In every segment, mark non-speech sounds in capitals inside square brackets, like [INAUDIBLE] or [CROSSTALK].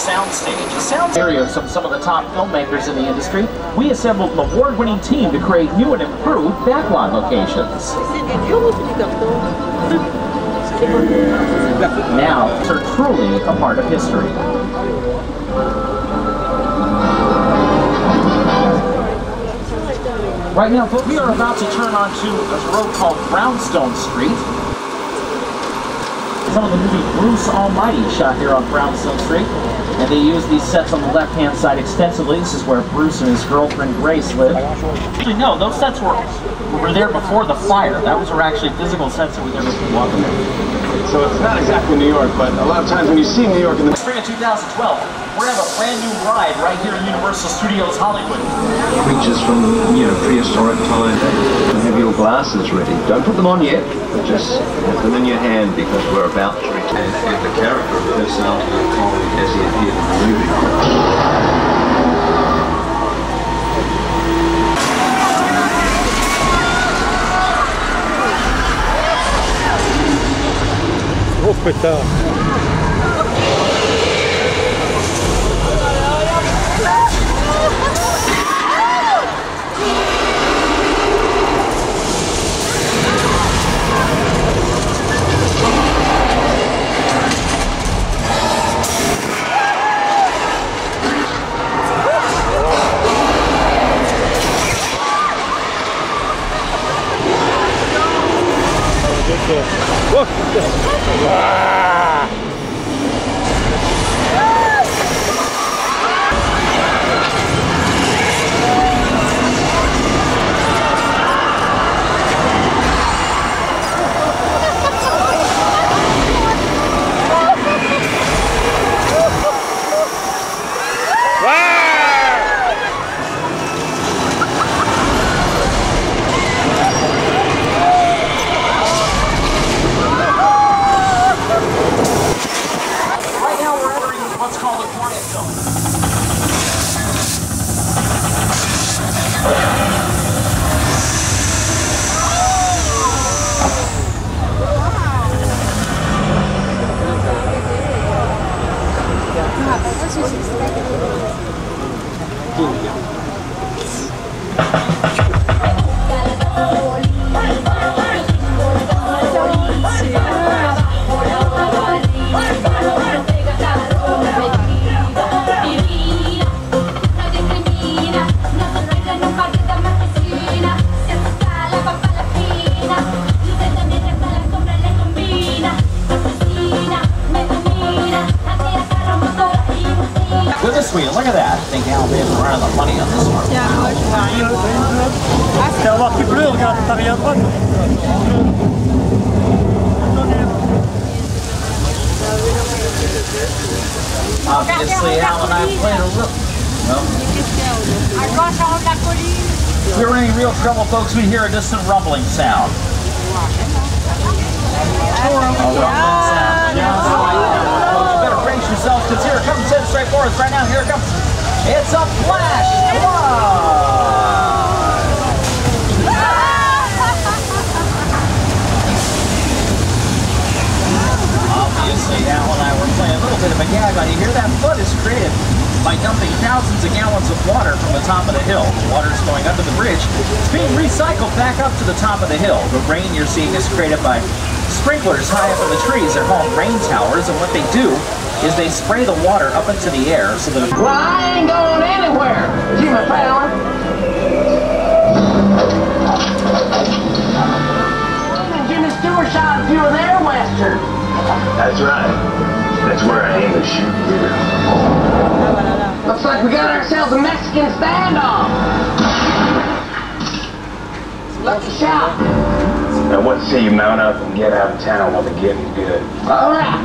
soundstage. A sound area of some, some of the top filmmakers in the industry, we assembled an award-winning team to create new and improved backlot locations. Now, are truly a part of history. Right now, we are about to turn onto a road called Brownstone Street. Some of the movie Bruce Almighty shot here on Brownstone Street. And they use these sets on the left-hand side extensively. This is where Bruce and his girlfriend Grace live. Actually, no, those sets were, were there before the fire. That was were actually physical sets that we never walked So it's not exactly New York, but a lot of times when you see New York in the spring of 2012, we're gonna have a brand new ride right here at Universal Studios Hollywood. Creatures from, you know, prehistoric time. Have your glasses ready. Don't put them on yet, but just have them in your hand because we're about to return and the character of personality as he appeared in the movie. Coitado. わ近一点。Oh putain Obviously, Al and I played a little. Well, if we were in any real trouble, folks, we'd hear a distant rumbling sound. A rumbling sound. Just like that. Folks, you better brace yourselves, because here it comes, headed straight for us right now. Here it comes. It's a flash flood! Obviously, Al and I were playing a little bit of a gag on you. Hear that flood is created by dumping thousands of gallons of water from the top of the hill. Water is going under the bridge. It's being recycled back up to the top of the hill. The rain you're seeing is created by sprinklers high up in the trees. They're called rain towers, and what they do is they spray the water up into the air so that... Well, I ain't going anywhere. Jimmy Fallon. Jimmy Stewart shot a few of their westerns. That's right. That's where I aim to shoot here. Looks like we got ourselves a Mexican standoff. Lucky shot. Now what say you mount up and get out of town while the getting's good? All right.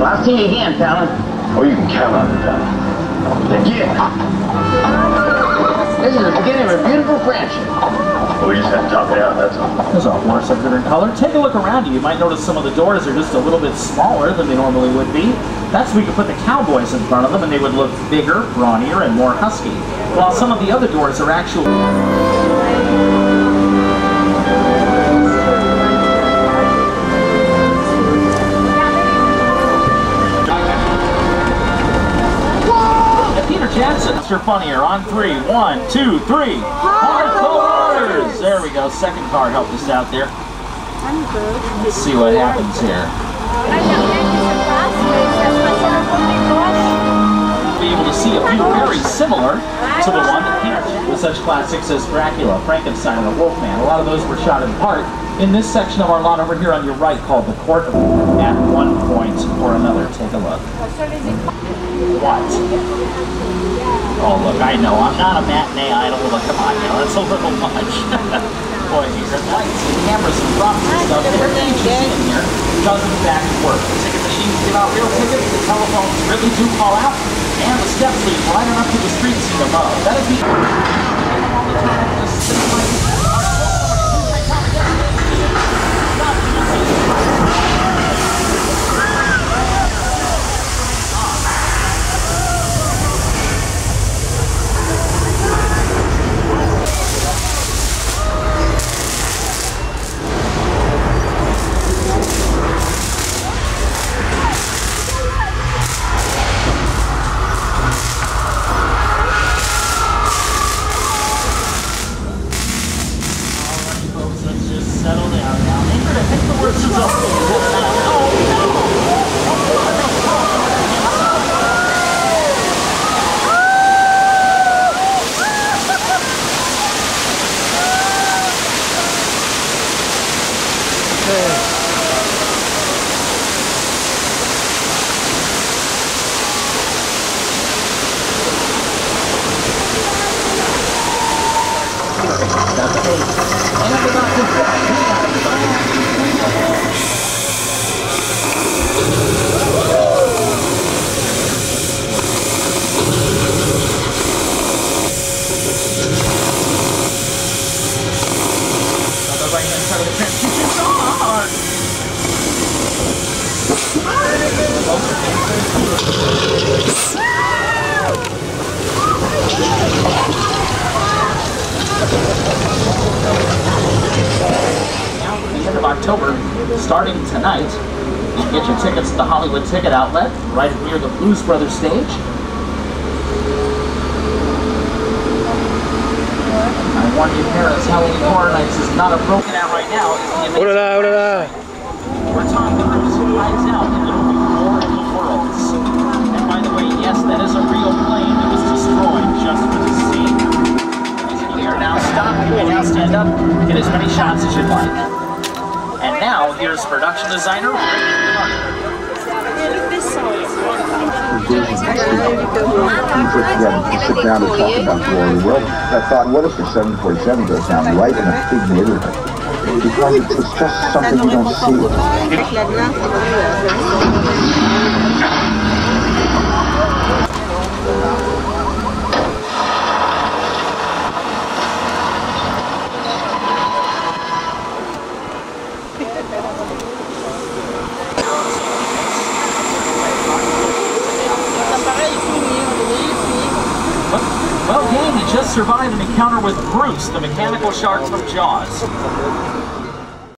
Well, I'll see you again, fella. Oh, you can count on it, fella. Then get. This is the beginning of a beautiful friendship. Well, We just have to talk it out, that's all. There's a horse of different color. Take a look around you. You might notice some of the doors are just a little bit smaller than they normally would be. That's we could put the cowboys in front of them and they would look bigger, brawnier, and more husky. While some of the other doors are actually... funnier. On three. One, two, three. There we go. Second car helped us out there. Let's see what happens here. Be able to see a few very similar to the one that came with such classics as Dracula, Frankenstein, and the Wolfman. A lot of those were shot in part in this section of our lot over here on your right called the Court at one point or another. Take a look. What? Oh, look, I know. I'm not a matinee idol, but come on now. That's a little much. [LAUGHS] Boy, these are lights and cameras and props and stuff. You see in here does in fact work. The ticket machines give out real tickets, the telephones really do call out, and the steps lead right on up to the street scene above. That is the... folks, [LAUGHS] On [LAUGHS] the right hand side of the transmission. Ah! Now, at the end of October, starting tonight, get your tickets at the Hollywood Ticket Outlet, right near the Blues Brothers stage. I warn you parents, Halloween Horror Nights is not a broken out right now. It's the amazing where Tom Cruise hides out in the movie War in the Worlds. And by the way, yes, that is a real plane that was destroyed just for this scene. We are now stopped. You may now stand up, get as many shots as you'd like. Here's production designer. I thought, what if the 747 goes down right in a big neighborhood? Because it's just something you don't see. Survived an encounter with Bruce, the mechanical shark from Jaws.